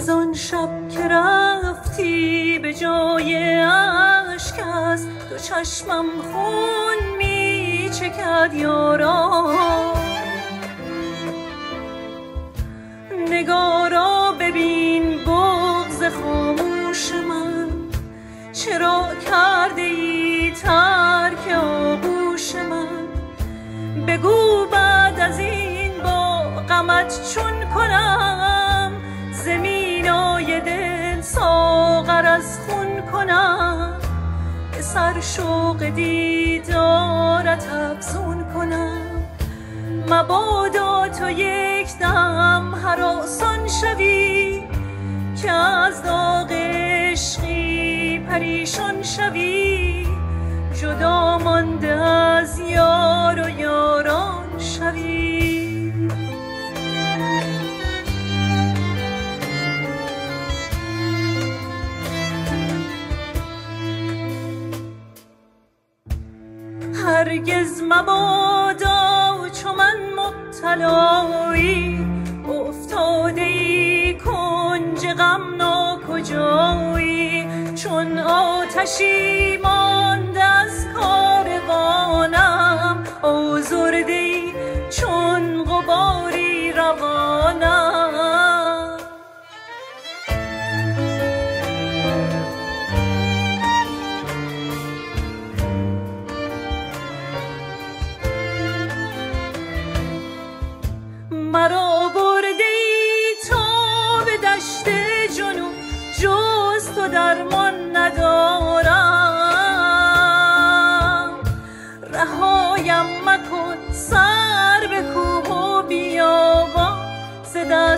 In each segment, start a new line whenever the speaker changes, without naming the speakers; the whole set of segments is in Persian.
از آن شب که رفتی به جای اشک از دو چشمم خون می چکد یارا. نگارا ببین بغز خاموش من چرا کرده ای ترک آغوش من؟ بگو بعد از این با غمت چون کنم؟ زمینای دل ساغر از خون کنم. به سر شوق دیدارت افزون کنم. مبادا تو یک دم هراسان شوی که از داغ عشقی پریشان شوی. جدا مانده از یار و یاران هرگز مبادا چو من مبتلایی افتاده ای کنج غم ناکجایی. چون آتشی مانده از کاروانم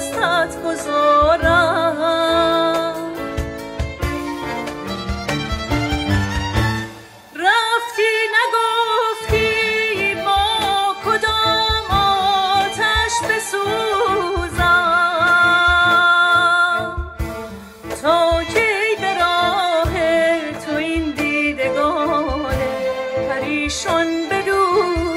دستت گذارم. رفتی نگفتی با کدام آتش بسوزم؟ تا کی به راه تو این دیدگان پریشان بدون